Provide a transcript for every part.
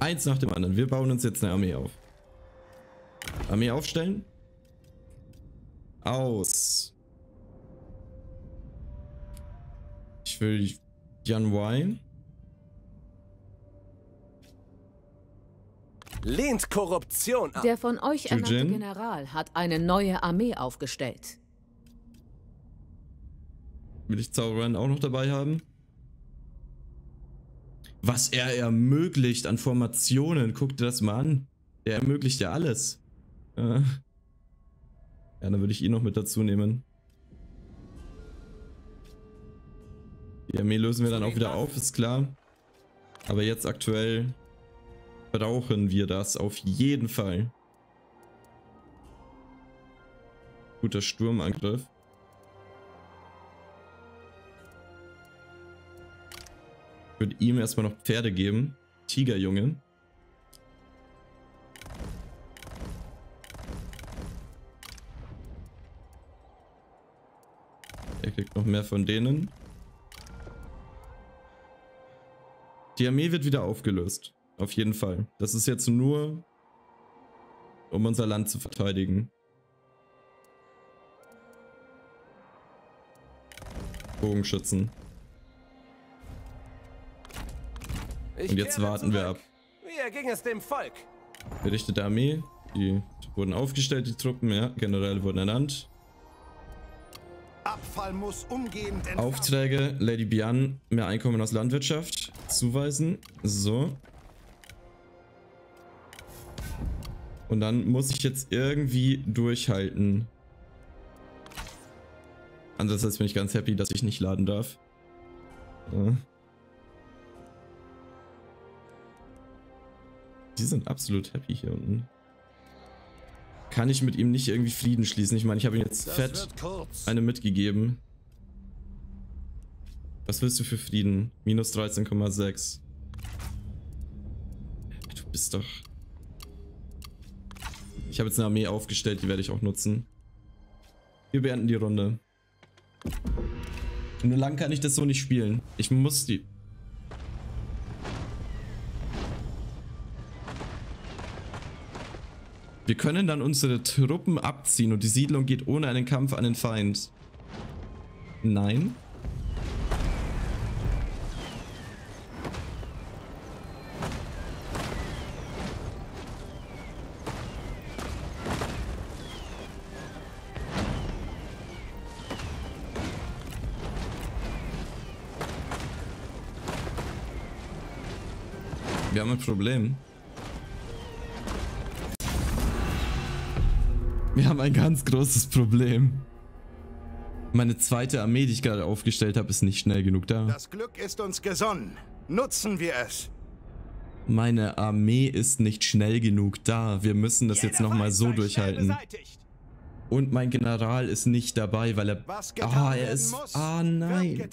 Eins nach dem anderen. Wir bauen uns jetzt eine Armee auf. Armee aufstellen. Aus. Ich will Jan Y. Lehnt Korruption ab. Der von euch ernannte Jujin? General hat eine neue Armee aufgestellt. Will ich Zauberan auch noch dabei haben? Was er ermöglicht an Formationen. Guck dir das mal an. Der ermöglicht ja alles. Ja, ja dann würde ich ihn noch mit dazu nehmen. Die Armee lösen wir dann auch wieder auf, ist klar. Aber jetzt aktuell brauchen wir das auf jeden Fall. Guter Sturmangriff. Ich würde ihm erstmal noch Pferde geben. Tigerjunge. Er kriegt noch mehr von denen. Die Armee wird wieder aufgelöst. Auf jeden Fall. Das ist jetzt nur, um unser Land zu verteidigen. Bogenschützen. Ich Und jetzt warten wir ab. Wie erging es dem Volk? Berichtete Armee. Die wurden aufgestellt, die Truppen, ja. Generäle wurden ernannt. Abfall muss umgehend entfernt Aufträge, Lady Bian, mehr Einkommen aus Landwirtschaft zuweisen. So. Und dann muss ich jetzt irgendwie durchhalten. Andererseits bin ich ganz happy, dass ich nicht laden darf. Ja. Die sind absolut happy hier unten. Kann ich mit ihm nicht irgendwie Frieden schließen? Ich meine, ich habe ihm jetzt Das fett eine mitgegeben. Was willst du für Frieden? Minus 13,6. Du bist doch... Ich habe jetzt eine Armee aufgestellt, die werde ich auch nutzen. Wir beenden die Runde. Nur lang kann ich das so nicht spielen. Ich muss die... Wir können dann unsere Truppen abziehen und die Siedlung geht ohne einen Kampf an den Feind. Nein. Wir haben ein Problem. Haben ein ganz großes Problem. Meine zweite Armee, die ich gerade aufgestellt habe, ist nicht schnell genug da. Das Glück ist uns gesonnen. Nutzen wir es. Meine Armee ist nicht schnell genug da. Wir müssen das jetzt Jeder nochmal Feind so durchhalten. Und mein General ist nicht dabei, weil er... Ah, er ist... muss, Ah, nein.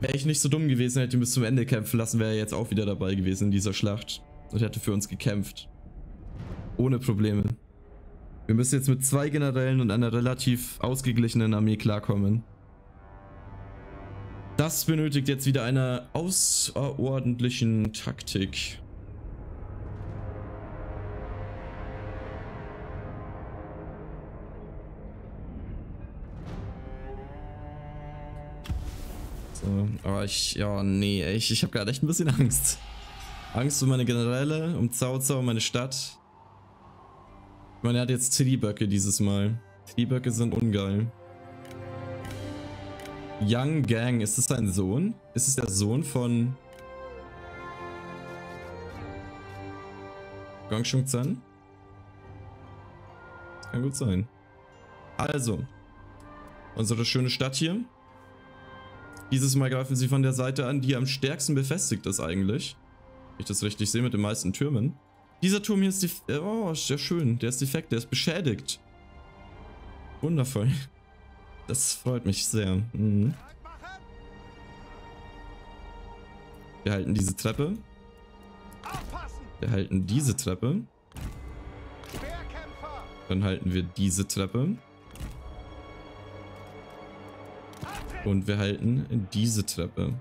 Wäre ich nicht so dumm gewesen, hätte ihn bis zum Ende kämpfen lassen, wäre er jetzt auch wieder dabei gewesen in dieser Schlacht. Und hätte für uns gekämpft. Ohne Probleme. Wir müssen jetzt mit zwei Generälen und einer relativ ausgeglichenen Armee klarkommen. Das benötigt jetzt wieder eine außerordentlichen Taktik. So, aber ich, ja, nee, ich, ich habe gerade echt ein bisschen Angst. Angst um meine Generäle, um Zau Zau, meine Stadt. Ich meine, er hat jetzt Triböcke dieses Mal. Triböcke sind ungeil. Young Gang, ist es sein Sohn? Ist es der Sohn von... Gongshung Zan? Das kann gut sein. Also, unsere schöne Stadt hier. Dieses Mal greifen sie von der Seite an, die am stärksten befestigt ist eigentlich. Wenn ich das richtig sehe mit den meisten Türmen. Dieser Turm hier ist def Oh, ist sehr schön. Der ist defekt, der ist beschädigt. Wundervoll. Das freut mich sehr. Mhm. Wir halten diese Treppe. Wir halten diese Treppe. Dann halten wir diese Treppe. Und wir halten diese Treppe.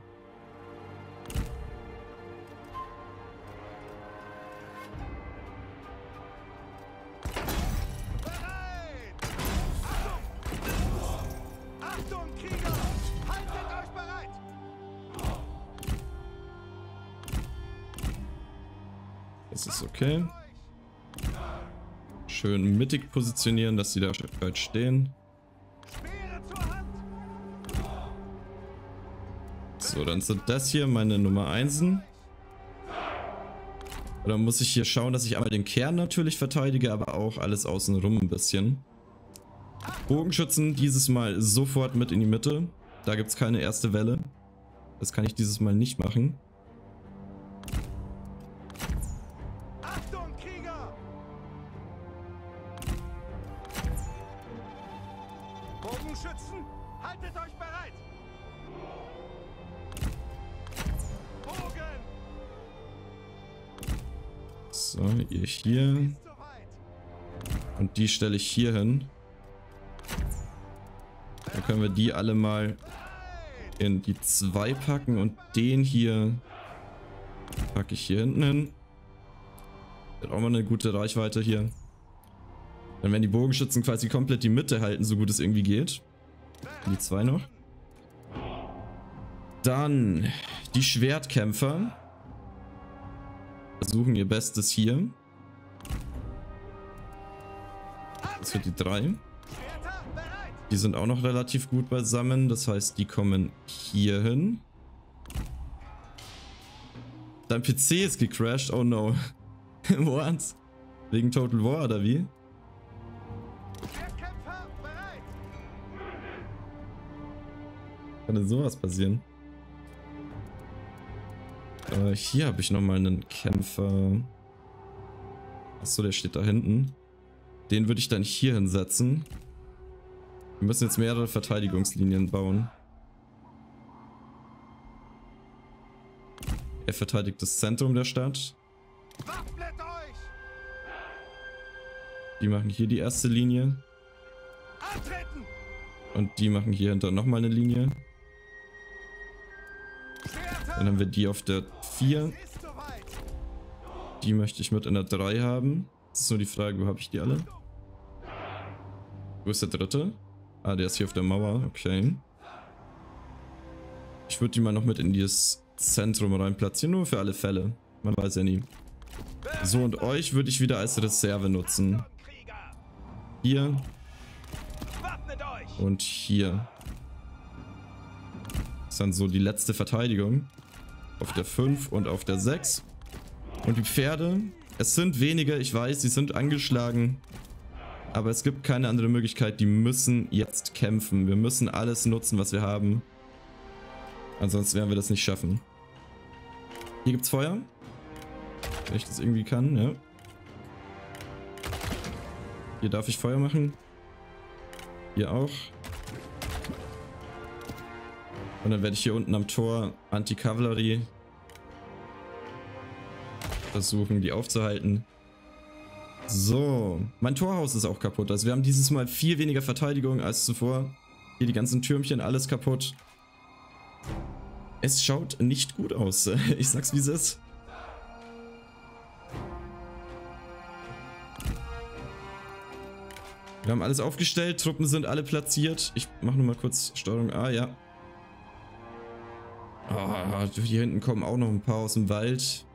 Mittig positionieren, dass sie da weit stehen. So, dann sind das hier meine Nummer 1. Dann muss ich hier schauen, dass ich einmal den Kern natürlich verteidige, aber auch alles außenrum ein bisschen. Bogenschützen dieses Mal sofort mit in die Mitte. Da gibt es keine erste Welle. Das kann ich dieses Mal nicht machen. Die stelle ich hier hin. Dann können wir die alle mal in die 2 packen und den hier packe ich hier hinten hin. Hat auch mal eine gute Reichweite hier. Dann werden die Bogenschützen quasi komplett die Mitte halten, so gut es irgendwie geht. Die zwei noch. Dann die Schwertkämpfer. Versuchen ihr Bestes hier. Wird die drei. Die sind auch noch relativ gut beisammen. Das heißt, die kommen hier hin. Dein PC ist gecrashed. Oh no. What? Wegen Total War oder wie? Kann denn sowas passieren? Äh, hier habe ich nochmal einen Kämpfer. Achso, der steht da hinten. Den würde ich dann hier hinsetzen. Wir müssen jetzt mehrere Verteidigungslinien bauen. Er verteidigt das Zentrum der Stadt. Die machen hier die erste Linie. Und die machen hier hinter nochmal eine Linie. Dann haben wir die auf der 4. ist soweit. Die möchte ich mit in der 3 haben. Das ist nur die Frage, wo habe ich die alle? Wo ist der dritte? Ah, der ist hier auf der Mauer. Okay. Ich würde die mal noch mit in dieses Zentrum rein platzieren, nur für alle Fälle. Man weiß ja nie. So, und euch würde ich wieder als Reserve nutzen. Hier und hier. Das ist dann so die letzte Verteidigung. Auf der 5 und auf der 6. Und die Pferde, es sind weniger, ich weiß, sie sind angeschlagen. Aber es gibt keine andere Möglichkeit, die müssen jetzt kämpfen. Wir müssen alles nutzen, was wir haben. Ansonsten werden wir das nicht schaffen. Hier gibt's Feuer. Wenn ich das irgendwie kann, ja. Hier darf ich Feuer machen. Hier auch. Und dann werde ich hier unten am Tor Anti-Kavallerie versuchen, die aufzuhalten. So, mein Torhaus ist auch kaputt. Also wir haben dieses Mal viel weniger Verteidigung als zuvor. Hier die ganzen Türmchen, alles kaputt. Es schaut nicht gut aus. Ich sag's wie es ist. Wir haben alles aufgestellt, Truppen sind alle platziert. Ich mache nur mal kurz Steuerung A, ja. Ah, hier hinten kommen auch noch ein paar aus dem Wald.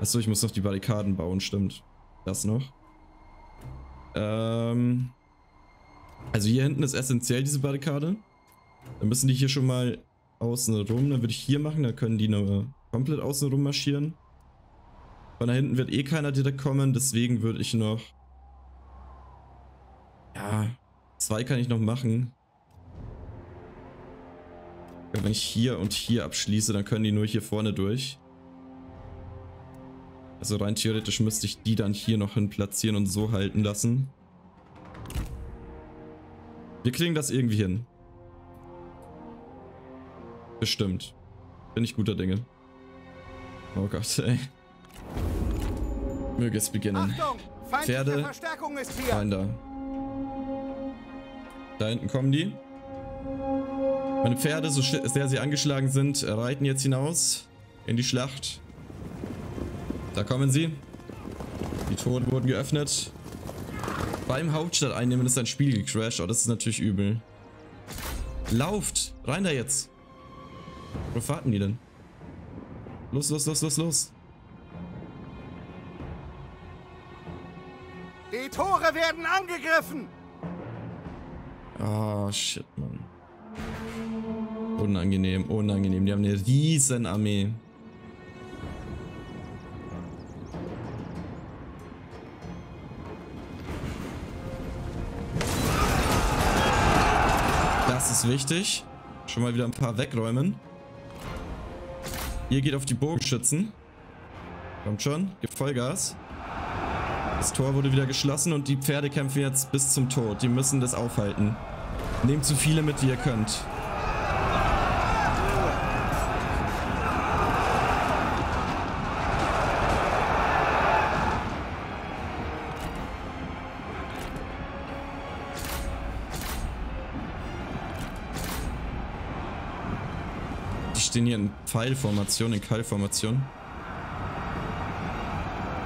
Achso, ich muss noch die Barrikaden bauen, stimmt. Das noch. Ähm. Also hier hinten ist essentiell diese Barrikade. Dann müssen die hier schon mal außen rum. Dann würde ich hier machen, dann können die nur komplett außen rum marschieren. Von da hinten wird eh keiner direkt kommen, deswegen würde ich noch... Ja, zwei kann ich noch machen. Wenn ich hier und hier abschließe, dann können die nur hier vorne durch. Also rein theoretisch müsste ich die dann hier noch hin platzieren und so halten lassen. Wir kriegen das irgendwie hin. Bestimmt. Bin ich guter Dinge. Oh Gott, ey. Möge es beginnen. Achtung. Pferde. Rein da. Da hinten kommen die. Meine Pferde, so sehr sie angeschlagen sind, reiten jetzt hinaus in die Schlacht. Da kommen sie. Die Tore wurden geöffnet. Beim Hauptstadt einnehmen ist ein Spiel gecrashed. Oh, das ist natürlich übel. Lauft! Rein da jetzt! Wo fahrten die denn? Los, los, los, los, los! Die Tore werden angegriffen! Oh, shit, Mann. Unangenehm, unangenehm. Die haben eine riesen Armee. Wichtig. Schon mal wieder ein paar wegräumen. Ihr geht auf die Bogenschützen. Kommt schon, gibt Vollgas. Das Tor wurde wieder geschlossen und die Pferde kämpfen jetzt bis zum Tod. Die müssen das aufhalten. Nehmt so viele mit, wie ihr könnt. Stehen hier in Pfeilformation, in Keilformation.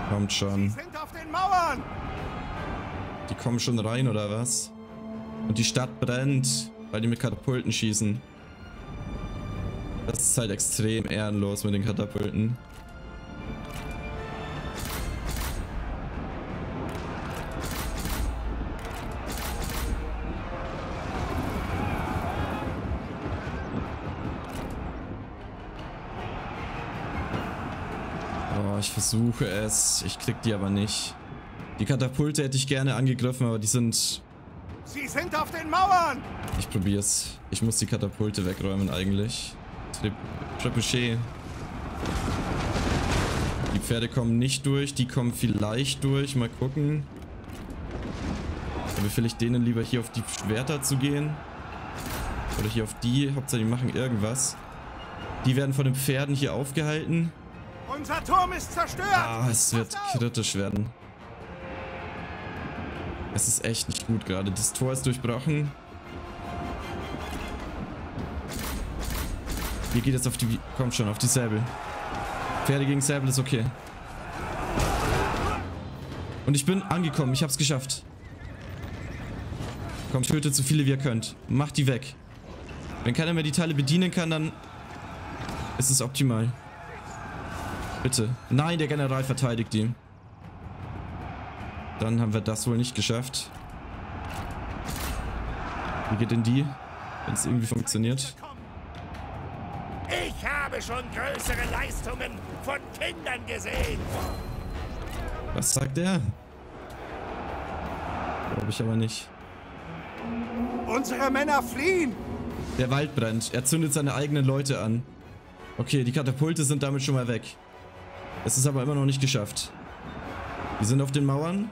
Kommt schon. Die kommen schon rein, oder was? Und die Stadt brennt, weil die mit Katapulten schießen. Das ist halt extrem ehrenlos mit den Katapulten. Ich versuche es. Ich krieg die aber nicht. Die Katapulte hätte ich gerne angegriffen, aber die sind... Sie sind auf den Mauern! Ich probier's. Ich muss die Katapulte wegräumen eigentlich. Tri Trebuchet. Die Pferde kommen nicht durch. Die kommen vielleicht durch. Mal gucken. Aber vielleicht denen lieber hier auf die Schwerter zu gehen. Oder hier auf die. Hauptsache die machen irgendwas. Die werden von den Pferden hier aufgehalten. Unser Turm ist zerstört! Ah, es wird kritisch werden. Es ist echt nicht gut gerade. Das Tor ist durchbrochen. Hier geht jetzt auf die... Kommt schon, auf die Säbel. Pferde gegen Säbel ist okay. Und ich bin angekommen. Ich hab's geschafft. Kommt, tötet so viele wie ihr könnt. Macht die weg. Wenn keiner mehr die Teile bedienen kann, dann ist es optimal. Bitte. Nein, der General verteidigt die. Dann haben wir das wohl nicht geschafft. Wie geht denn die? Wenn es irgendwie funktioniert. Ich habe schon größere Leistungen von Kindern gesehen. Was sagt er? Glaube ich aber nicht. Unsere Männer fliehen! Der Wald brennt. Er zündet seine eigenen Leute an. Okay, die Katapulte sind damit schon mal weg. Es ist aber immer noch nicht geschafft. Die sind auf den Mauern.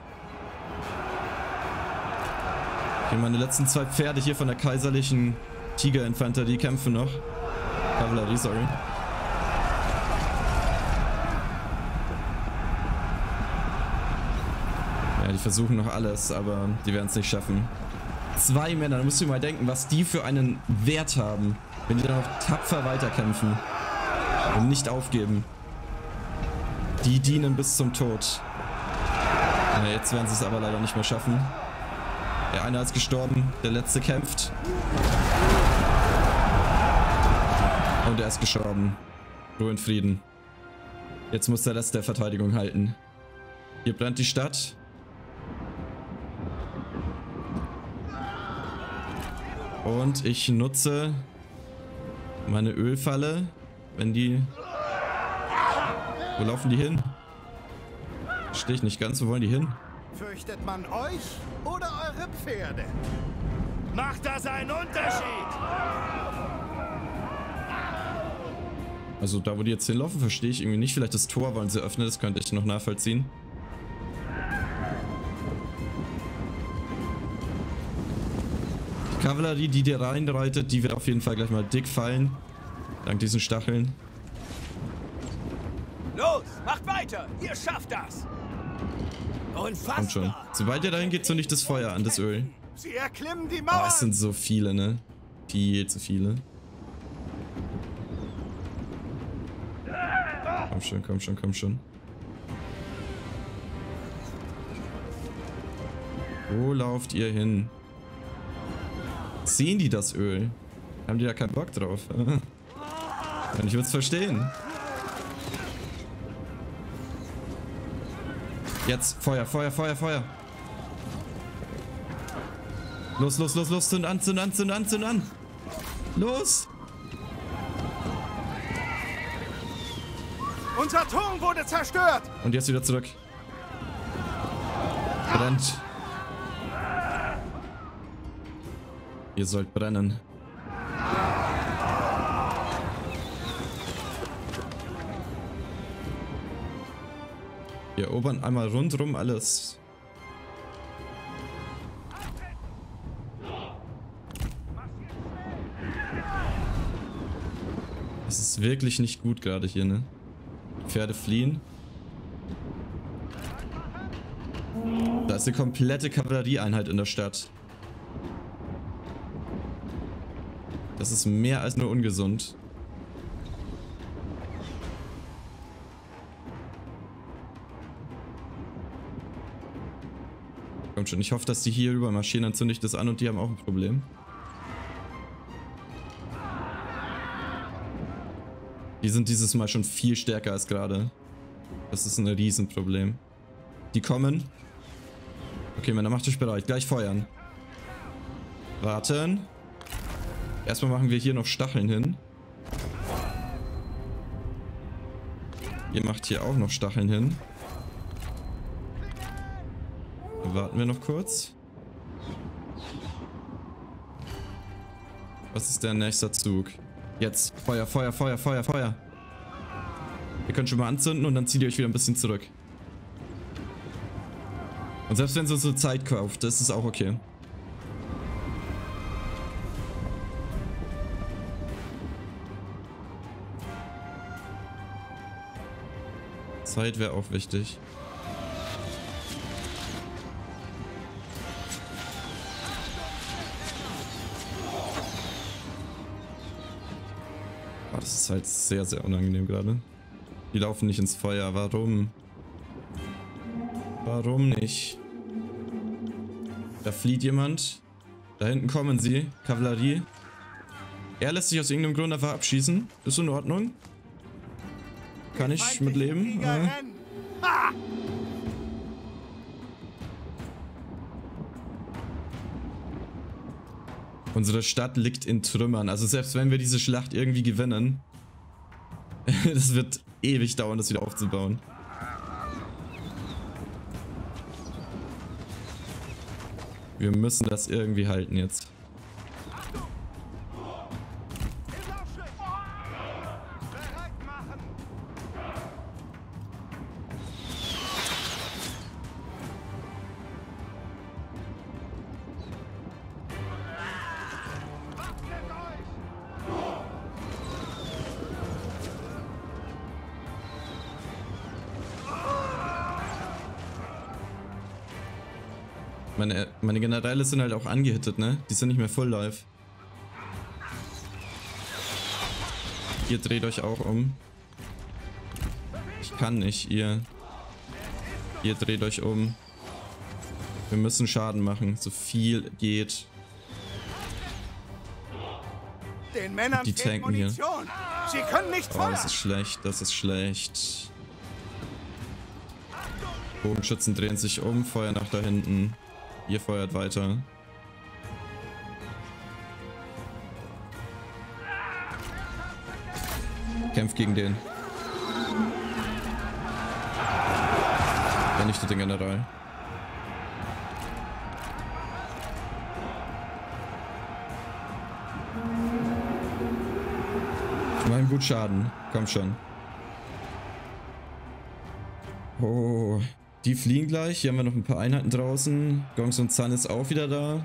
Okay, meine letzten zwei Pferde hier von der kaiserlichen Tigerinfanterie kämpfen noch. Kavallerie, sorry. Ja, die versuchen noch alles, aber die werden es nicht schaffen. Zwei Männer, da musst du mal denken, was die für einen Wert haben, wenn die dann noch tapfer weiterkämpfen und nicht aufgeben. Die dienen bis zum Tod. Ja, jetzt werden sie es aber leider nicht mehr schaffen. Der eine ist gestorben, der letzte kämpft. Und er ist gestorben. Ruhe in Frieden. Jetzt muss der Rest der Verteidigung halten. Hier brennt die Stadt. Und ich nutze meine Ölfalle, wenn die... Wo laufen die hin? Stehe ich nicht ganz, wo wollen die hin? Fürchtet man euch oder eure Pferde? Macht das einen Unterschied? Also da, wo die jetzt hinlaufen, verstehe ich irgendwie nicht. Vielleicht das Tor wollen sie öffnen, das könnte ich noch nachvollziehen. Die Kavallerie, die dir reinreitet, die wird auf jeden Fall gleich mal dick fallen. Dank diesen Stacheln. Macht weiter. Ihr schafft das. Unfassbar. Kommt schon. Sobald ihr dahin geht, zünde ich das Feuer an, das Öl. Sie erklimmen die Oh, Mauern! es sind so viele, ne? Viel zu viele. Komm schon, komm schon, komm schon. Wo lauft ihr hin? Sehen die das Öl? Haben die da keinen Bock drauf? Und ich würde es verstehen. Jetzt. Feuer, Feuer, Feuer, Feuer. Los, los, los, los. Zünd an, zünd an, zünd an, zünd an. Los. Unser Turm wurde zerstört. Und jetzt wieder zurück. Brennt. Ihr sollt brennen. Wir erobern einmal rundrum alles. Es ist wirklich nicht gut gerade hier, ne? Pferde fliehen. Da ist eine komplette Kavallerieeinheit in der Stadt. Das ist mehr als nur ungesund. Kommt schon, ich hoffe, dass die hier rüber marschieren, dann zünde ich das an und die haben auch ein Problem. Die sind dieses Mal schon viel stärker als gerade. Das ist ein Riesenproblem. Die kommen. Okay, Männer, macht euch bereit. Gleich feuern. Warten. Erstmal machen wir hier noch Stacheln hin. Ihr macht hier auch noch Stacheln hin. Warten wir noch kurz. Was ist der nächste Zug? Jetzt. Feuer, Feuer, Feuer, Feuer, Feuer. Ihr könnt schon mal anzünden und dann zieht ihr euch wieder ein bisschen zurück. Und selbst wenn sie so Zeit kauft, das ist auch okay. Zeit wäre auch wichtig. Oh, das ist halt sehr, sehr unangenehm gerade. Die laufen nicht ins Feuer. Warum? Warum nicht? Da flieht jemand. Da hinten kommen sie. Kavallerie. Er lässt sich aus irgendeinem Grund einfach abschießen. Ist in Ordnung. Kann ich mit leben. Ja. Unsere Stadt liegt in Trümmern. Also selbst wenn wir diese Schlacht irgendwie gewinnen, das wird ewig dauern, das wieder aufzubauen. Wir müssen das irgendwie halten jetzt. Sind halt auch angehittet, ne? Die sind nicht mehr full life. Ihr dreht euch auch um. Ich kann nicht, ihr. Ihr dreht euch um. Wir müssen Schaden machen, so viel geht. Den Männern Die tanken hier. Sie können nicht Oh, das ist schlecht, das ist schlecht. Bogenschützen drehen sich um, Feuer nach da hinten. Ihr feuert weiter. Kämpft gegen den. Vernichtet den General. Ich mache gut Schaden. Komm schon. Oh, die fliehen gleich. Hier haben wir noch ein paar Einheiten draußen. Gongs und Sun ist auch wieder da.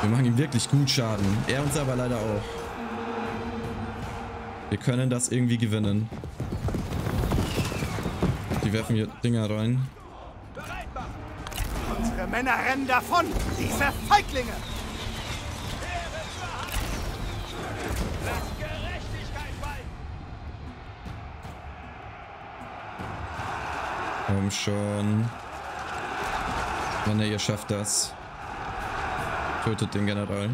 Wir machen ihm wirklich gut Schaden. Er uns aber leider auch. Wir können das irgendwie gewinnen. Die werfen hier Dinger rein. Unsere Männer rennen davon. Diese Feiglinge. Komm schon. Männer, ihr schafft das. Tötet den General.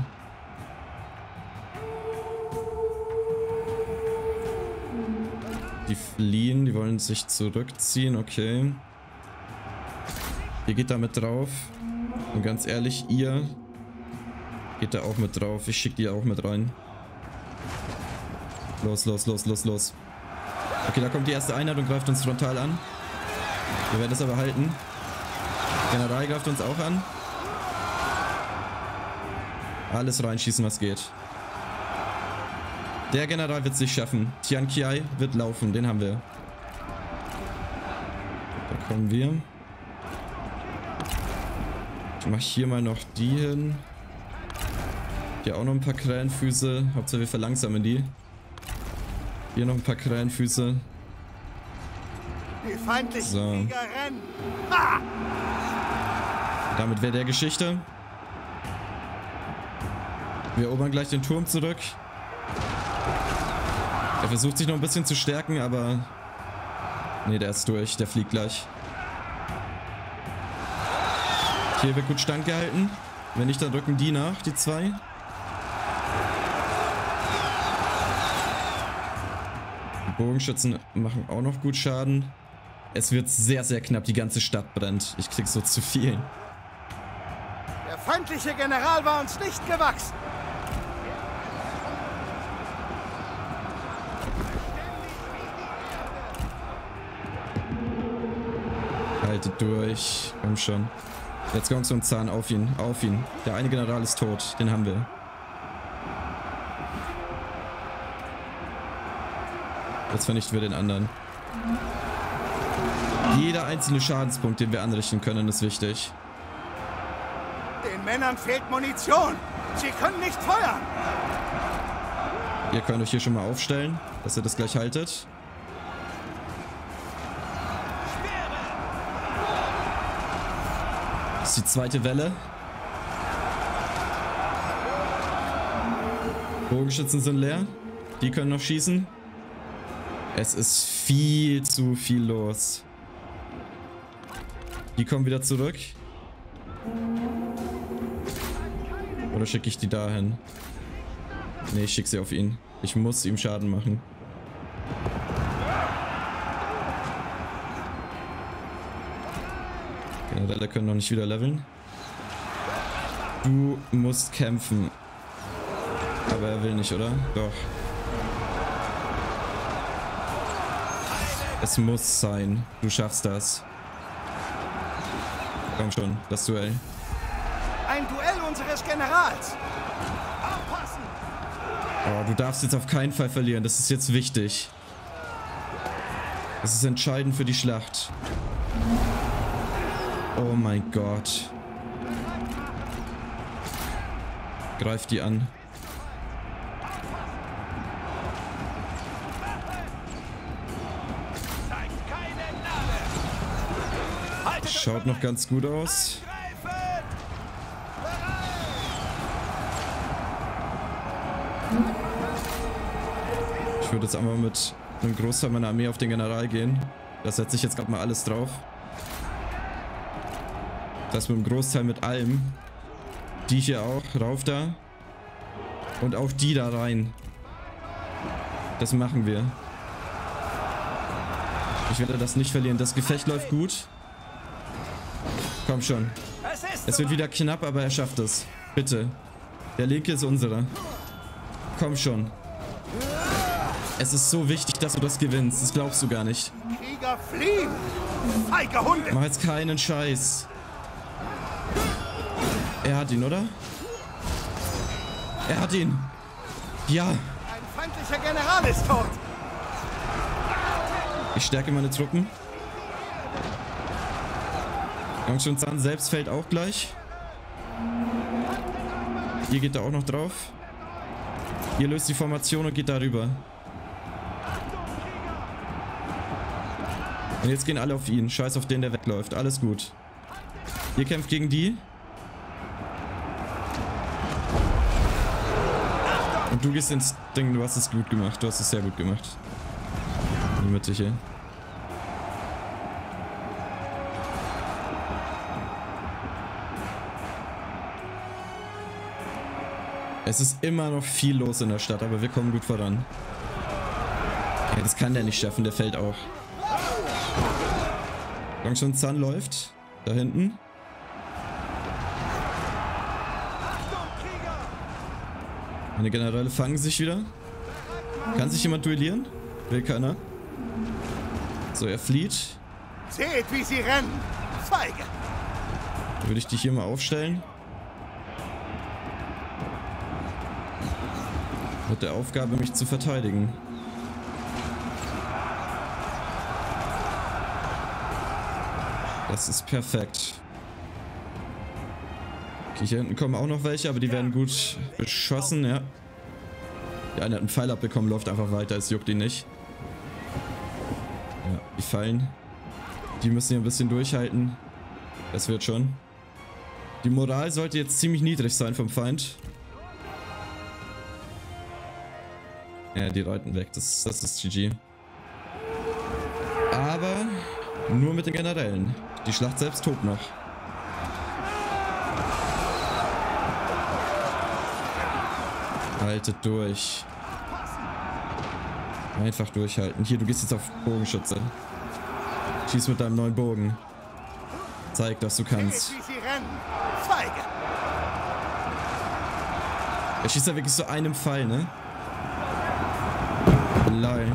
Die fliehen, die wollen sich zurückziehen, okay. Ihr geht da mit drauf. Und ganz ehrlich, ihr geht da auch mit drauf. Ich schicke die auch mit rein. Los, los, los, los, los. Okay, da kommt die erste Einheit und greift uns frontal an. Wir werden das aber halten. General greift uns auch an. Alles reinschießen, was geht. Der General wird sich schaffen. Tian Kiai wird laufen, den haben wir. Da kommen wir. Ich mache hier mal noch die hin. Hier auch noch ein paar Krähenfüße. Hauptsache wir verlangsamen die. Hier noch ein paar Krähenfüße. Die feindlichen So. Krieger rennen. Ha! Damit wäre der Geschichte. Wir erobern gleich den Turm zurück. Er versucht sich noch ein bisschen zu stärken, aber... Nee, der ist durch. Der fliegt gleich. Hier wird gut standgehalten. Wenn nicht, dann rücken die nach, die zwei. Die Bogenschützen machen auch noch gut Schaden. Es wird sehr, sehr knapp. Die ganze Stadt brennt. Ich krieg so zu viel. Der feindliche General war uns nicht gewachsen. Haltet durch. Komm schon. Jetzt kommt so ein Zahn auf ihn. Auf ihn. Der eine General ist tot. Den haben wir. Jetzt vernichten wir den anderen. Jeder einzelne Schadenspunkt, den wir anrichten können, ist wichtig. Den Männern fehlt Munition. Sie können nicht feuern. Ihr könnt euch hier schon mal aufstellen, dass ihr das gleich haltet. Das ist die zweite Welle. Bogenschützen sind leer. Die können noch schießen. Es ist viel zu viel los. Die kommen wieder zurück. Oder schicke ich die dahin? Nee, ich schicke sie auf ihn. Ich muss ihm Schaden machen. Generäle können noch nicht wieder leveln. Du musst kämpfen. Aber er will nicht, oder? Doch. Es muss sein. Du schaffst das. Komm schon, das Duell. Ein Duell unseres Generals. Aufpassen! Oh, du darfst jetzt auf keinen Fall verlieren. Das ist jetzt wichtig. Das ist entscheidend für die Schlacht. Oh mein Gott. Greif die an. Zeigt keine Gnade! Haltet euch Schaut noch ganz gut aus. Ich würde jetzt einmal mit einem Großteil meiner Armee auf den General gehen. Da setze ich jetzt gerade mal alles drauf. Das mit dem Großteil mit allem. Die hier auch, rauf da. Und auch die da rein. Das machen wir. Ich werde das nicht verlieren. Das Gefecht läuft gut. Komm schon. Es wird wieder knapp, aber er schafft es. Bitte. Der linke ist unserer. Komm schon. Es ist so wichtig, dass du das gewinnst. Das glaubst du gar nicht. Krieger fliehen. Feige Hunde. Mach jetzt keinen Scheiß. Er hat ihn, oder? Er hat ihn. Ja. Ein feindlicher General ist tot. Ich stärke meine Truppen. Yongshin Zan selbst fällt auch gleich. Ihr geht da auch noch drauf. Ihr löst die Formation und geht darüber. Und jetzt gehen alle auf ihn. Scheiß auf den, der wegläuft. Alles gut. Ihr kämpft gegen die. Und du gehst ins Ding. Du hast es gut gemacht. Du hast es sehr gut gemacht. Die Mitte Es ist immer noch viel los in der Stadt, aber wir kommen gut voran. Ja, das kann der nicht schaffen, der fällt auch. Gongshun Zan läuft. Da hinten. Meine Generäle fangen sich wieder. Kann sich jemand duellieren? Will keiner. So, er flieht. Seht, wie sie rennen. Feige. Dann würde ich dich hier mal aufstellen. Mit der Aufgabe, mich zu verteidigen. Das ist perfekt. Okay, hier hinten kommen auch noch welche, aber die werden gut beschossen, ja. Der eine hat einen Pfeil abbekommen, läuft einfach weiter, es juckt ihn nicht. Ja, die fallen. Die müssen hier ein bisschen durchhalten. Das wird schon. Die Moral sollte jetzt ziemlich niedrig sein vom Feind. Ja, die reiten weg. Das, das ist GG. Aber nur mit den Generälen. Die Schlacht selbst tobt noch. Haltet durch. Einfach durchhalten. Hier, du gehst jetzt auf Bogenschütze. Schieß mit deinem neuen Bogen. Zeig, dass du kannst. Er schießt ja wirklich so einem Pfeil, ne? Lol.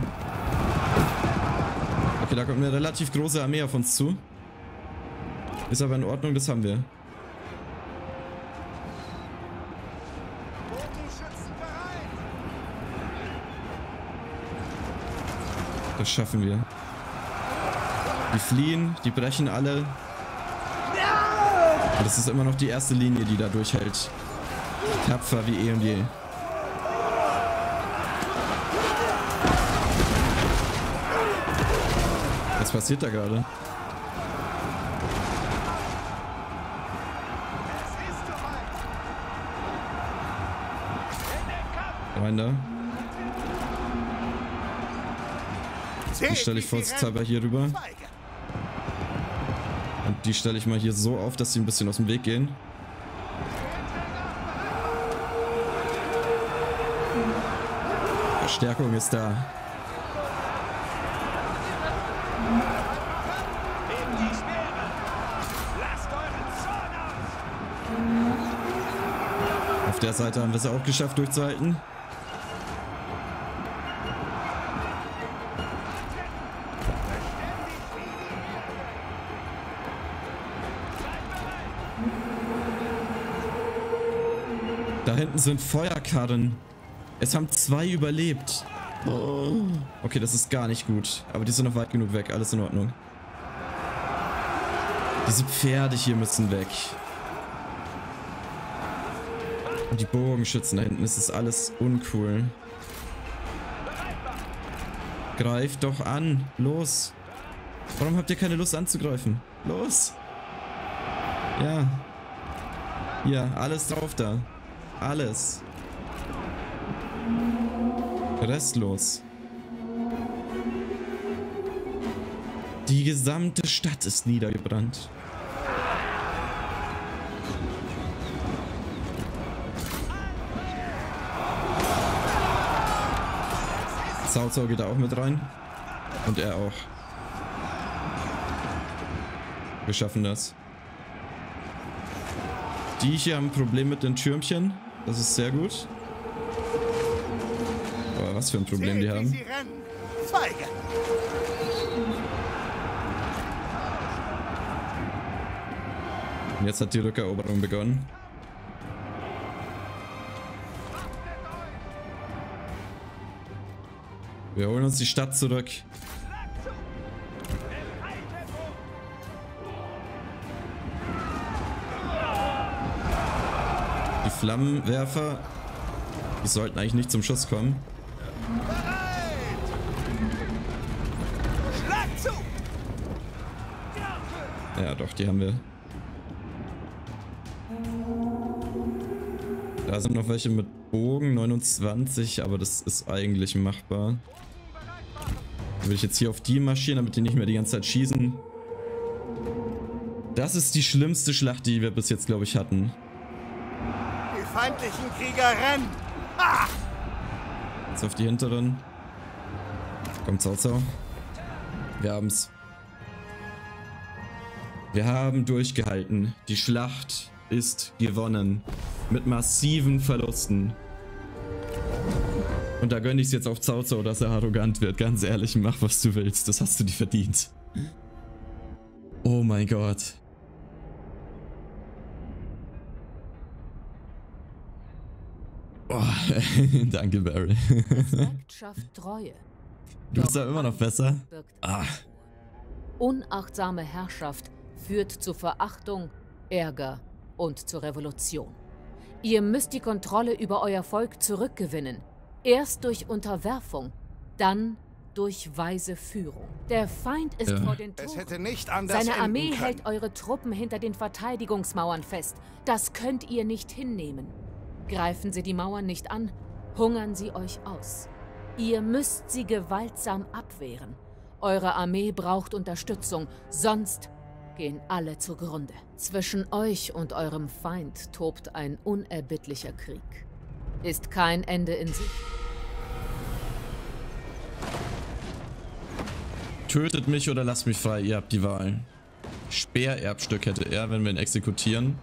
Okay, da kommt eine relativ große Armee auf uns zu. Ist aber in Ordnung, das haben wir. Das schaffen wir. Die fliehen, die brechen alle. Und das ist immer noch die erste Linie, die da durchhält. Tapfer wie eh und je. Was passiert da gerade? Seht, Die stelle ich vorsichtshalber hier rüber. Und die stelle ich mal hier so auf, dass sie ein bisschen aus dem Weg gehen. Verstärkung ist da. Nehmt die Speere! Lasst euren Zorn aus! Auf der Seite haben wir es auch geschafft durchzuhalten. Da hinten sind Feuerkarren. Es haben zwei überlebt. Oh. Okay, das ist gar nicht gut. Aber die sind noch weit genug weg. Alles in Ordnung. Diese Pferde hier müssen weg. Und die Bogenschützen da hinten, das ist alles uncool. Greift doch an. Los. Warum habt ihr keine Lust anzugreifen? Los. Ja. Hier, alles drauf da. Alles. Restlos. Die gesamte Stadt ist niedergebrannt. Zauzau geht da auch mit rein. Und er auch. Wir schaffen das. Die hier haben ein Problem mit den Türmchen. Das ist sehr gut. Aber was für ein Problem die haben. Und jetzt hat die Rückeroberung begonnen. Wir holen uns die Stadt zurück. Die Flammenwerfer, die sollten eigentlich nicht zum Schuss kommen. Ja, doch, die haben wir. Da sind noch welche mit Bogen, 29, aber das ist eigentlich machbar. Dann will ich jetzt hier auf die marschieren, damit die nicht mehr die ganze Zeit schießen. Das ist die schlimmste Schlacht, die wir bis jetzt, glaube ich, hatten. Die feindlichen Krieger rennen. Ha! Jetzt auf die hinteren. Kommt Zauzau. Wir haben's. Wir haben durchgehalten. Die Schlacht ist gewonnen. Mit massiven Verlusten. Und da gönne ich es jetzt auf Cao, dass er arrogant wird. Ganz ehrlich, mach was du willst. Das hast du dir verdient. Oh mein Gott. Oh, danke, Barry. Respekt schafft Treue. Du bist da immer noch besser? Ah, Unachtsame Herrschaft führt zu Verachtung, Ärger und zur Revolution. Ihr müsst die Kontrolle über euer Volk zurückgewinnen. Erst durch Unterwerfung, dann durch weise Führung. Der Feind ist Ja. vor den Es Toren. hätte nicht anders Seine Armee hält eure Truppen hinter den Verteidigungsmauern fest. Das könnt ihr nicht hinnehmen. Greifen sie die Mauern nicht an, hungern sie euch aus. Ihr müsst sie gewaltsam abwehren. Eure Armee braucht Unterstützung, sonst gehen alle zugrunde. Zwischen euch und eurem Feind tobt ein unerbittlicher Krieg. Ist kein Ende in Sicht. tötet mich oder lasst mich frei. Ihr habt die Wahl. Speererbstück hätte er, wenn wir ihn exekutieren.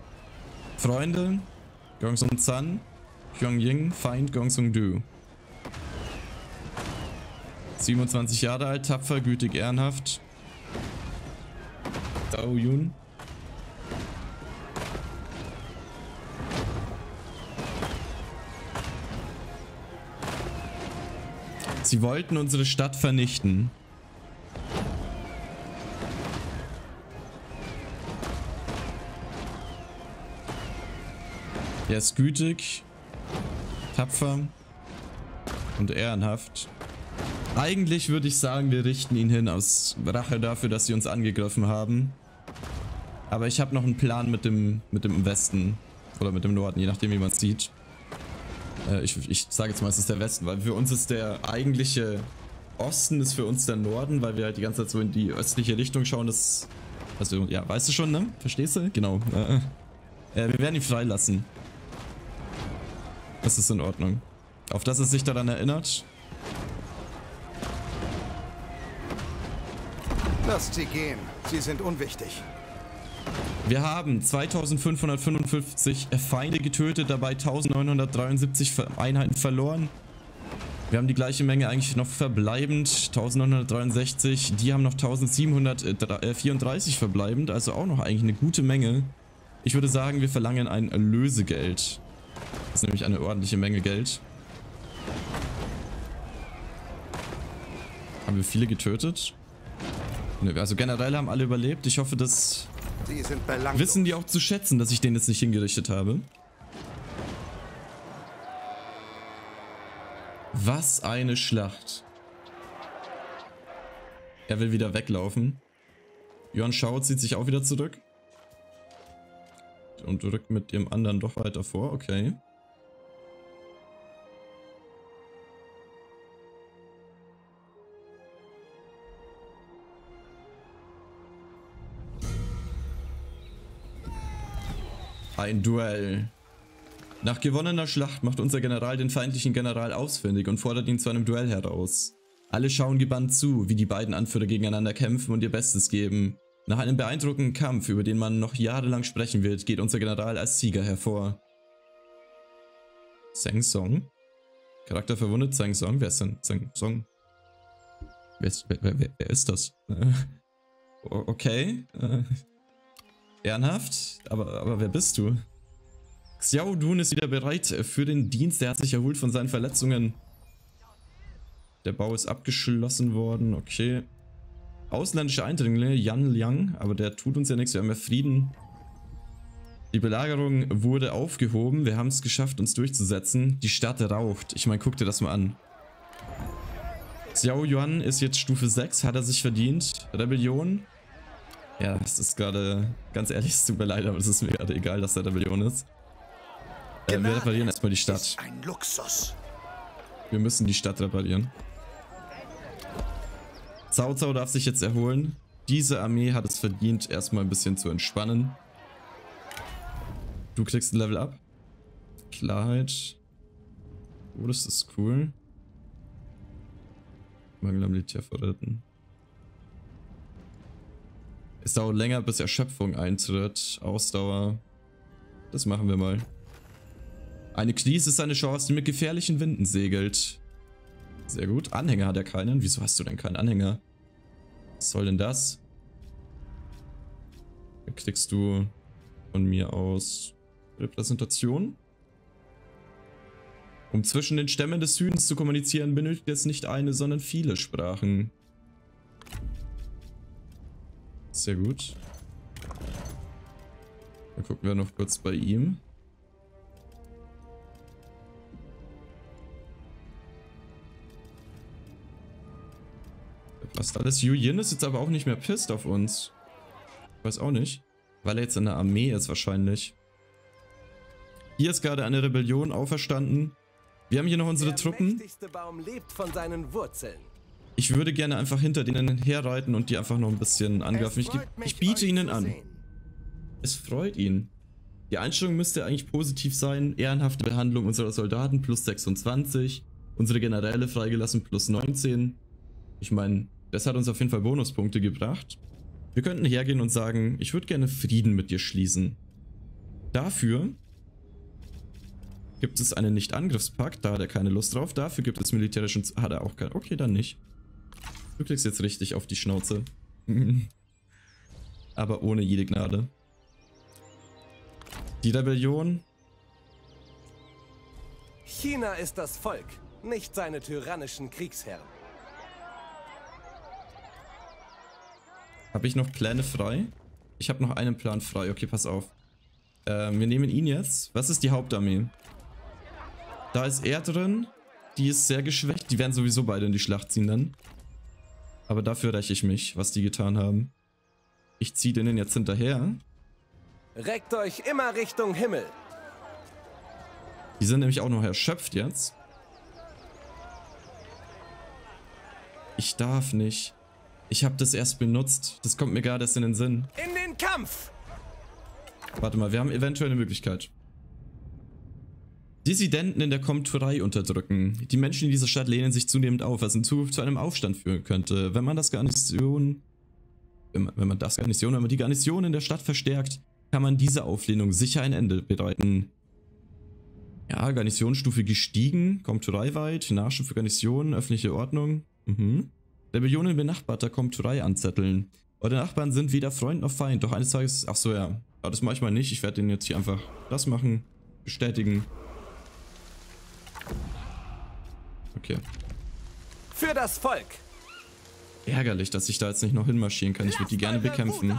Freunde, Gongsung Zan, Pyongying, Feind Gongsung Du. 27 Jahre alt, tapfer, gütig, ehrenhaft. Dao Yun. Sie wollten unsere Stadt vernichten. Er ist gütig, tapfer und ehrenhaft. Eigentlich würde ich sagen, wir richten ihn hin aus Rache dafür, dass sie uns angegriffen haben. Aber ich habe noch einen Plan mit dem, mit dem Westen. Oder mit dem Norden, je nachdem wie man es sieht. Äh, ich ich sage jetzt mal, es ist der Westen, weil für uns ist der eigentliche Osten ist für uns der Norden, weil wir halt die ganze Zeit so in die östliche Richtung schauen. Das, also, ja, weißt du schon, ne? Verstehst du? Genau. Äh, äh, wir werden ihn freilassen. Das ist in Ordnung. Auf das es sich daran erinnert. Lasst sie gehen. Sie sind unwichtig. Wir haben 2555 Feinde getötet, dabei 1973 Ver- Einheiten verloren. Wir haben die gleiche Menge eigentlich noch verbleibend, 1963. Die haben noch 1734 verbleibend, also auch noch eigentlich eine gute Menge. Ich würde sagen, wir verlangen ein Lösegeld. Das ist nämlich eine ordentliche Menge Geld. Haben wir viele getötet? Ne, Also generell haben alle überlebt. Ich hoffe, dass Belanglos. Wissen die auch zu schätzen, dass ich den jetzt nicht hingerichtet habe? Was eine Schlacht. Er will wieder weglaufen. Yuan Shao zieht sich auch wieder zurück. Und rückt mit dem anderen doch weiter vor, okay. Ein Duell. Nach gewonnener Schlacht macht unser General den feindlichen General ausfindig und fordert ihn zu einem Duell heraus. Alle schauen gebannt zu, wie die beiden Anführer gegeneinander kämpfen und ihr Bestes geben. Nach einem beeindruckenden Kampf, über den man noch jahrelang sprechen wird, geht unser General als Sieger hervor. Seng Song? Charakter verwundet, Seng Song? Wer ist denn Seng Song? Wer ist, wer, wer, wer ist das? Okay. Ehrenhaft, aber, aber wer bist du? Xiao Dun ist wieder bereit für den Dienst. Er hat sich erholt von seinen Verletzungen. Der Bau ist abgeschlossen worden. Okay. Ausländische Eindringlinge, Yan Liang, aber der tut uns ja nichts. Wir haben ja Frieden. Die Belagerung wurde aufgehoben. Wir haben es geschafft, uns durchzusetzen. Die Stadt raucht. Ich meine, guck dir das mal an. Xiao Yuan ist jetzt Stufe 6. Hat er sich verdient? Rebellion? Ja, es ist gerade, ganz ehrlich, es tut mir leid, aber es ist mir gerade egal, dass er Rebellion ist. Äh, wir reparieren erstmal die Stadt. Ein Luxus. Wir müssen die Stadt reparieren. Cao Cao darf sich jetzt erholen. Diese Armee hat es verdient, erstmal ein bisschen zu entspannen. Du kriegst ein Level up. Klarheit. Oh, das ist cool. Mangel am Militär verraten. Es dauert länger, bis Erschöpfung eintritt. Ausdauer. Das machen wir mal. Eine Krise ist eine Chance, die mit gefährlichen Winden segelt. Sehr gut. Anhänger hat er keinen. Wieso hast du denn keinen Anhänger? Was soll denn das? Dann klickst du von mir aus Repräsentation. Um zwischen den Stämmen des Südens zu kommunizieren, benötigt es nicht eine, sondern viele Sprachen. Sehr gut. Dann gucken wir noch kurz bei ihm. Passt alles. Yu Yin ist jetzt aber auch nicht mehr pisst auf uns. Ich weiß auch nicht. Weil er jetzt in der Armee ist wahrscheinlich. Hier ist gerade eine Rebellion auferstanden. Wir haben hier noch unsere Der Truppen. mächtigste Baum lebt von seinen Wurzeln. Ich würde gerne einfach hinter denen herreiten und die einfach noch ein bisschen angreifen. Ich, ich biete ihnen an. Es freut ihn. Die Einstellung müsste eigentlich positiv sein. Ehrenhafte Behandlung unserer Soldaten plus 26. Unsere Generäle freigelassen plus 19. Ich meine, das hat uns auf jeden Fall Bonuspunkte gebracht. Wir könnten hergehen und sagen, ich würde gerne Frieden mit dir schließen. Dafür gibt es einen Nicht-Angriffspakt, da hat er keine Lust drauf. Dafür gibt es militärischen... Z hat er auch keinen. Okay, dann nicht. Du kriegst jetzt richtig auf die Schnauze. Aber ohne jede Gnade. Die Rebellion. China ist das Volk, nicht seine tyrannischen Kriegsherren. Habe ich noch Pläne frei? Ich habe noch einen Plan frei. Okay, pass auf. Ähm, wir nehmen ihn jetzt. Was ist die Hauptarmee? Da ist er drin. Die ist sehr geschwächt. Die werden sowieso beide in die Schlacht ziehen dann. Aber dafür räche ich mich, was die getan haben. Ich ziehe denen jetzt hinterher. Reckt euch immer Richtung Himmel. Die sind nämlich auch noch erschöpft jetzt. Ich darf nicht. Ich habe das erst benutzt. Das kommt mir gerade erst in den Sinn. In den Kampf! Warte mal, wir haben eventuell eine Möglichkeit. Dissidenten in der Komturei unterdrücken. Die Menschen in dieser Stadt lehnen sich zunehmend auf, was in Zukunft zu einem Aufstand führen könnte. Wenn man das Garnison... Wenn man, wenn man das Garnison, wenn man die Garnison in der Stadt verstärkt, kann man dieser Auflehnung sicher ein Ende bereiten. Ja, Garnisonsstufe gestiegen, Komturei weit, Nachschub für Garnison, öffentliche Ordnung. Mhm. Rebellionen benachbarter Komturei anzetteln. Eure Nachbarn sind weder Freund noch Feind, doch eines Tages... Ach so, ja. Aber das mache ich mal nicht. Ich werde den jetzt hier einfach das machen. Bestätigen. Okay. Für das Volk! Ärgerlich, dass ich da jetzt nicht noch hinmarschieren kann. Ich würde die gerne bekämpfen.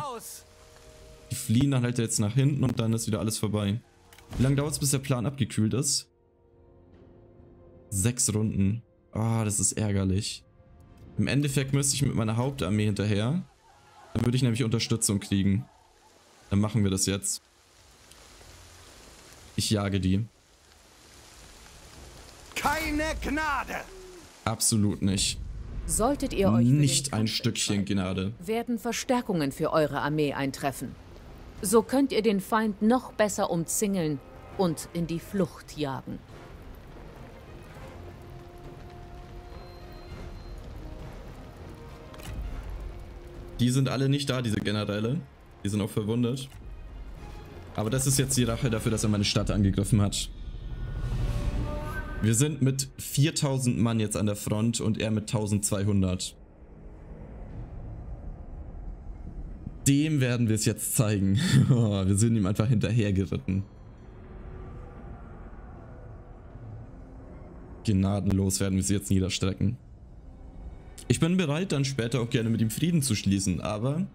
Die fliehen dann halt jetzt nach hinten und dann ist wieder alles vorbei. Wie lange dauert es, bis der Plan abgekühlt ist? Sechs Runden. Ah, das ist ärgerlich. Im Endeffekt müsste ich mit meiner Hauptarmee hinterher. Dann würde ich nämlich Unterstützung kriegen. Dann machen wir das jetzt. Ich jage die. Keine Gnade! Absolut nicht. Solltet ihr euch Nicht ein Stückchen Gnade. werden Verstärkungen für eure Armee eintreffen. So könnt ihr den Feind noch besser umzingeln und in die Flucht jagen. Die sind alle nicht da, diese Generäle. Die sind auch verwundet. Aber das ist jetzt die Rache dafür, dass er meine Stadt angegriffen hat. Wir sind mit 4000 Mann jetzt an der Front und er mit 1200. Dem werden wir es jetzt zeigen. Oh, wir sind ihm einfach hinterhergeritten. Gnadenlos werden wir sie jetzt niederstrecken. Ich bin bereit, dann später auch gerne mit ihm Frieden zu schließen, aber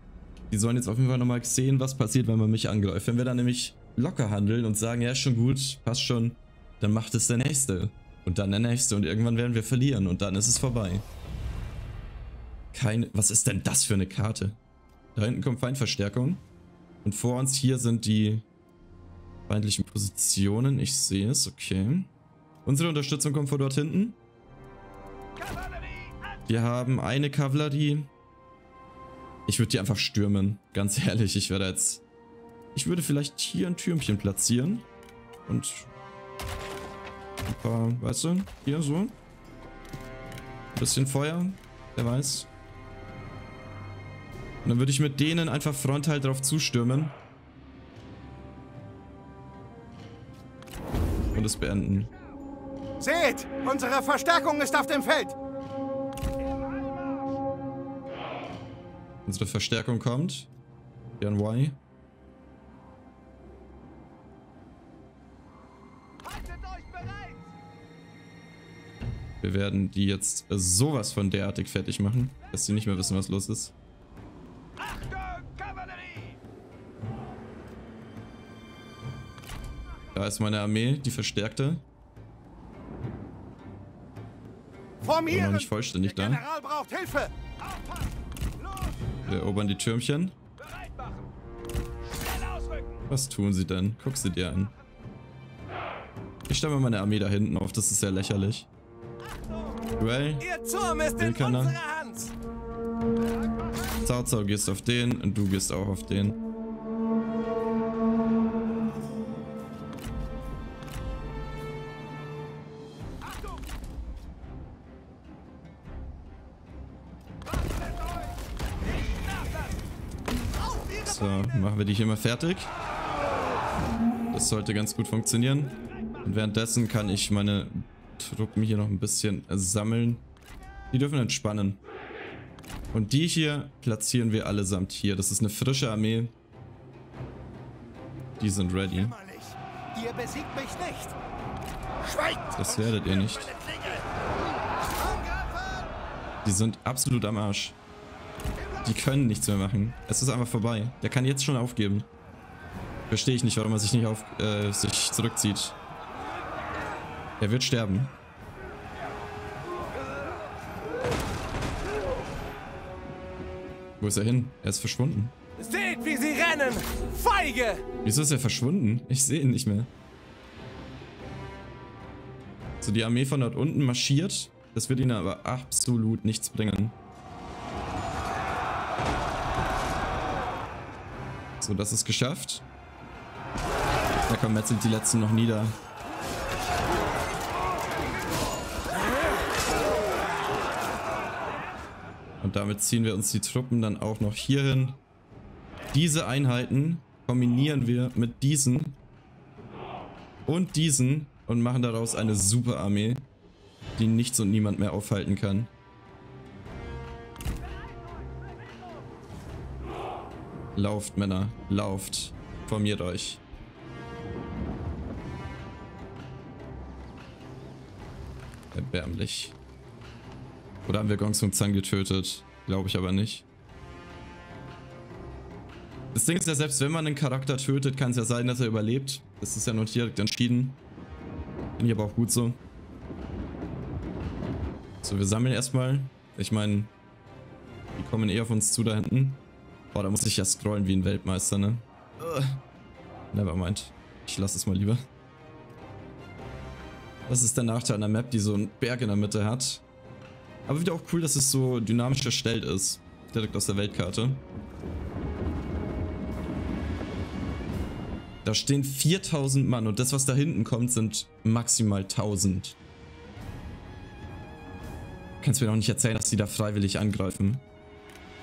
die sollen jetzt auf jeden Fall nochmal sehen, was passiert, wenn man mich angreift. Wenn wir dann nämlich locker handeln und sagen, ja, ist schon gut, passt schon, dann macht es der Nächste. Und dann der Nächste und irgendwann werden wir verlieren und dann ist es vorbei. Keine... Was ist denn das für eine Karte? Da hinten kommt Feindverstärkung. Und vor uns hier sind die feindlichen Positionen. Ich sehe es, okay. Unsere Unterstützung kommt von dort hinten. Wir haben eine Kavallerie. Ich würde die einfach stürmen. Ganz ehrlich, ich werde jetzt... Ich würde vielleicht hier ein Türmchen platzieren. Und... Ein paar, weißt du, hier so. Ein bisschen Feuer, wer weiß. Und dann würde ich mit denen einfach frontal drauf zustürmen. Und es beenden. Seht, unsere Verstärkung ist auf dem Feld. Unsere Verstärkung kommt. Hier an Y. Wir werden die jetzt sowas von derartig fertig machen, dass sie nicht mehr wissen, was los ist. Da ist meine Armee, die verstärkte. Formieren! Noch nicht vollständig da. Wir erobern die Türmchen. Was tun sie denn? Guck sie dir an. Ich stelle mal meine Armee da hinten auf, das ist sehr lächerlich. Duell. Ihr Turm ist in unserer Hand. Zau Zau gehst auf den und du gehst auch auf den. So, machen wir die hier mal fertig. Das sollte ganz gut funktionieren. Und währenddessen kann ich meine Truppen hier noch ein bisschen sammeln. Die dürfen entspannen. Und die hier platzieren wir allesamt hier. Das ist eine frische Armee. Die sind ready. Das werdet ihr nicht. Die sind absolut am Arsch. Die können nichts mehr machen. Es ist einfach vorbei. Der kann jetzt schon aufgeben. Verstehe ich nicht, warum er sich nicht auf, äh, sich zurückzieht. Er wird sterben. Wo ist er hin? Er ist verschwunden. Seht, wie sie rennen! Feige! Wieso ist er verschwunden? Ich sehe ihn nicht mehr. So, die Armee von dort unten marschiert. Das wird ihnen aber absolut nichts bringen. So, das ist geschafft. Da kommen metzelt die letzten noch nieder. Und damit ziehen wir uns die Truppen dann auch noch hier hin. Diese Einheiten kombinieren wir mit diesen und diesen und machen daraus eine super Armee, die nichts und niemand mehr aufhalten kann. Lauft, Männer, lauft. Formiert euch. Erbärmlich. Oder haben wir Gong Sung Zang getötet? Glaube ich aber nicht. Das Ding ist ja, selbst wenn man einen Charakter tötet, kann es ja sein, dass er überlebt. Das ist ja noch direkt entschieden. Finde ich aber auch gut so. So, wir sammeln erstmal. Ich meine, die kommen eher auf uns zu da hinten. Boah, da muss ich ja scrollen wie ein Weltmeister, ne? Ugh. Nevermind. Ich lasse es mal lieber. Das ist der Nachteil der Map, die so einen Berg in der Mitte hat. Aber wieder auch cool, dass es so dynamisch erstellt ist. Direkt aus der Weltkarte. Da stehen 4000 Mann und das, was da hinten kommt, sind maximal 1000. Kannst mir doch nicht erzählen, dass die da freiwillig angreifen.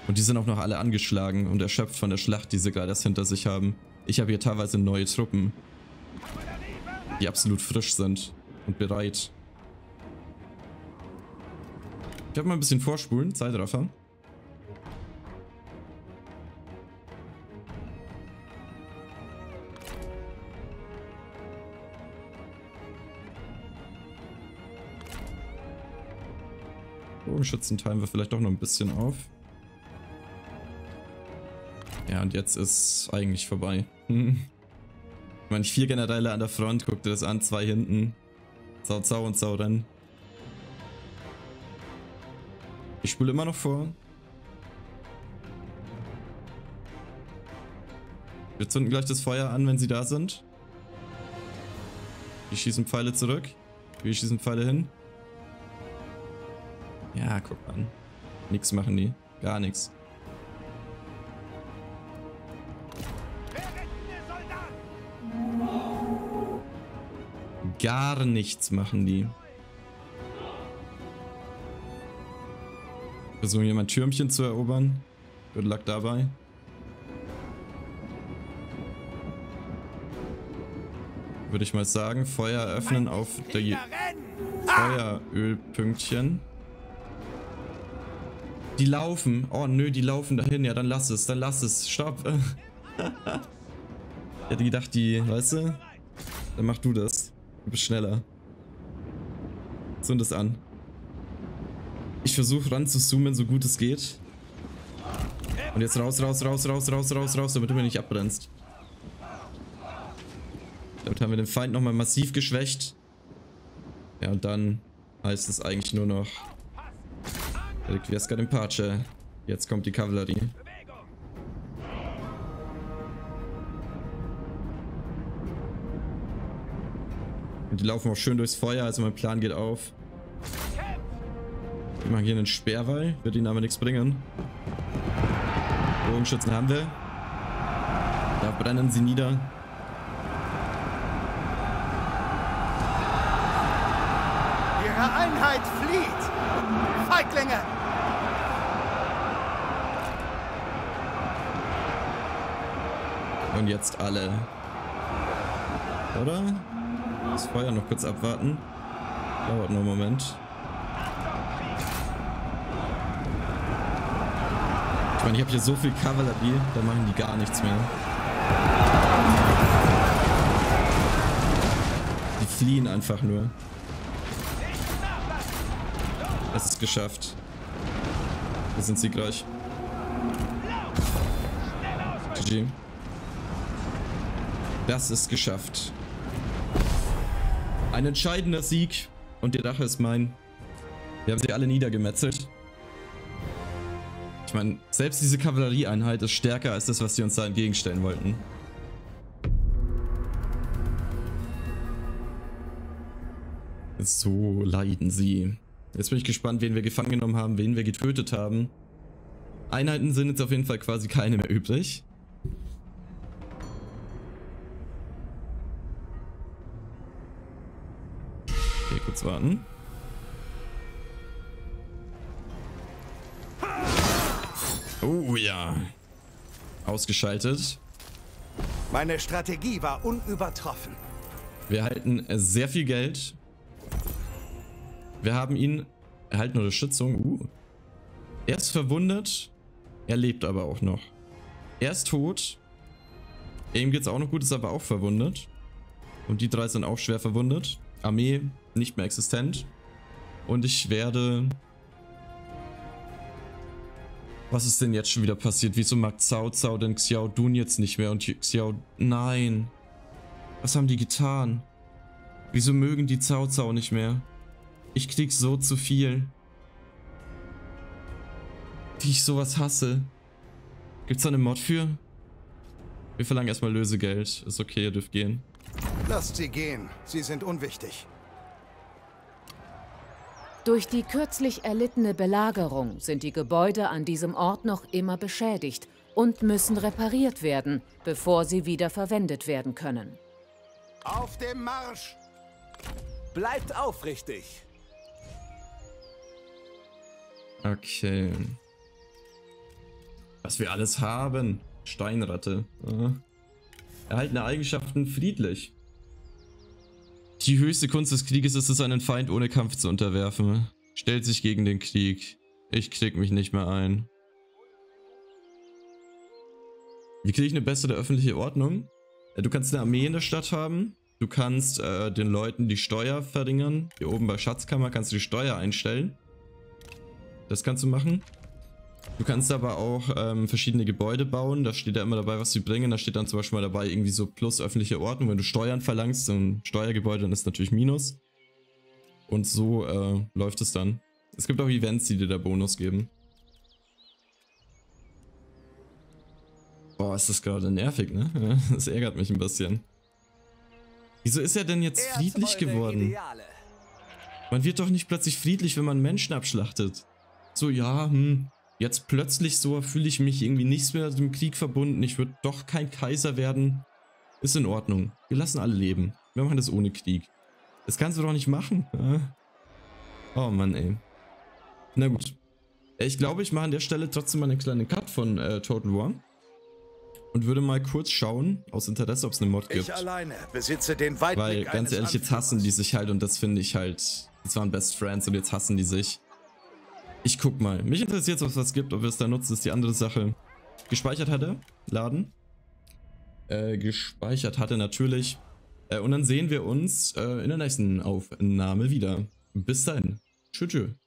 Und die sind auch noch alle angeschlagen und erschöpft von der Schlacht, die sie gerade erst hinter sich haben. Ich habe hier teilweise neue Truppen, die absolut frisch sind und bereit. Ich werde mal ein bisschen vorspulen, Zeitraffer. Bogenschützen teilen wir vielleicht doch noch ein bisschen auf. Ja, und jetzt ist eigentlich vorbei. Ich meine, vier Generäle an der Front, guck dir das an, zwei hinten. Zau, zau und zau rennen. Ich spule immer noch vor. Wir zünden gleich das Feuer an, wenn sie da sind. Die schießen Pfeile zurück. Wir schießen Pfeile hin. Ja, guck an. Nix machen die. Gar nichts. Gar nichts machen die. Versuchen hier mal ein Türmchen zu erobern. Good luck dabei. Würde ich mal sagen, Feuer öffnen auf die Feuerölpünktchen. Die laufen. Oh nö, die laufen dahin. Ja, dann lass es, dann lass es. Stopp. ich hätte gedacht, die, weißt du? Dann mach du das. Du bist schneller. Zünd es an. Ich versuche ran zu zoomen, so gut es geht. Und jetzt raus, raus, raus, raus, raus, raus, raus, damit du mir nicht abbrennst. Damit haben wir den Feind nochmal massiv geschwächt. Ja, und dann heißt es eigentlich nur noch Requiescat in Pace. Jetzt kommt die Kavallerie. Und die laufen auch schön durchs Feuer, also mein Plan geht auf. Wir machen hier einen Sperrwall, wird ihnen aber nichts bringen. Bogenschützen haben wir. Da brennen sie nieder. Ihre Einheit flieht! Feiglinge! Und jetzt alle. Oder? Das Feuer noch kurz abwarten. Dauert nur einen Moment. Ich meine, ich habe hier so viel Kavallerie, da machen die gar nichts mehr. Die fliehen einfach nur. Es ist geschafft. Wir sind siegreich. GG. Das ist geschafft. Ein entscheidender Sieg und die Rache ist mein. Wir haben sie alle niedergemetzelt. Ich meine, selbst diese Kavallerieeinheit ist stärker als das, was sie uns da entgegenstellen wollten. So leiden sie. Jetzt bin ich gespannt, wen wir gefangen genommen haben, wen wir getötet haben. Einheiten sind jetzt auf jeden Fall quasi keine mehr übrig. Okay, kurz warten. Oh ja. Ausgeschaltet. Meine Strategie war unübertroffen. Wir erhalten sehr viel Geld. Wir haben ihn erhalten Unterstützung. Uh. Er ist verwundet. Er lebt aber auch noch. Er ist tot. Ihm geht's auch noch gut, ist aber auch verwundet. Und die drei sind auch schwer verwundet. Armee nicht mehr existent. Und ich werde was ist denn jetzt schon wieder passiert? Wieso mag Cao Cao denn Xiao Dun jetzt nicht mehr und Xiao... Nein. Was haben die getan? Wieso mögen die Cao Cao nicht mehr? Ich krieg so zu viel. Wie ich sowas hasse. Gibt's da eine Mod für? Wir verlangen erstmal Lösegeld. Ist okay, ihr dürft gehen. Lasst sie gehen. Sie sind unwichtig. Durch die kürzlich erlittene Belagerung sind die Gebäude an diesem Ort noch immer beschädigt und müssen repariert werden, bevor sie wieder verwendet werden können. Auf dem Marsch! Bleibt aufrichtig. Okay. Was wir alles haben. Steinratte. Erhaltene Eigenschaften friedlich. Die höchste Kunst des Krieges ist es, einen Feind ohne Kampf zu unterwerfen. Stellt sich gegen den Krieg. Ich krieg mich nicht mehr ein. Wie kriege ich eine bessere öffentliche Ordnung? Du kannst eine Armee in der Stadt haben. Du kannst äh, den Leuten die Steuer verringern. Hier oben bei Schatzkammer kannst du die Steuer einstellen. Das kannst du machen. Du kannst aber auch ähm, verschiedene Gebäude bauen. Da steht ja immer dabei, was sie bringen. Da steht dann zum Beispiel mal dabei, irgendwie so plus öffentliche Ordnung. Wenn du Steuern verlangst, ein Steuergebäude, dann ist natürlich Minus. Und so äh, läuft es dann. Es gibt auch Events, die dir da Bonus geben. Boah, ist das gerade nervig, ne? Das ärgert mich ein bisschen. Wieso ist er denn jetzt friedlich geworden? Man wird doch nicht plötzlich friedlich, wenn man Menschen abschlachtet. So, ja, hm, Jetzt plötzlich so fühle ich mich irgendwie nichts mehr dem Krieg verbunden. Ich würde doch kein Kaiser werden. Ist in Ordnung. Wir lassen alle leben. Wir machen das ohne Krieg. Das kannst du doch nicht machen. Oh Mann, ey. Na gut. Ich glaube, ich mache an der Stelle trotzdem mal einen kleinen Cut von äh, Total War. Und würde mal kurz schauen, aus Interesse, ob es eine Mod gibt. Ich alleine besitze den Weitblick Weil, ganz ehrlich, jetzt hassen die sich halt und das finde ich halt. Das waren Best Friends und jetzt hassen die sich. Ich guck mal. Mich interessiert, ob es was gibt, ob wir es da nutzen, ist die andere Sache. Gespeichert hatte, laden. Äh, gespeichert hatte natürlich. Äh, und dann sehen wir uns äh, in der nächsten Aufnahme wieder. Bis dahin. Tschüss. tschüss.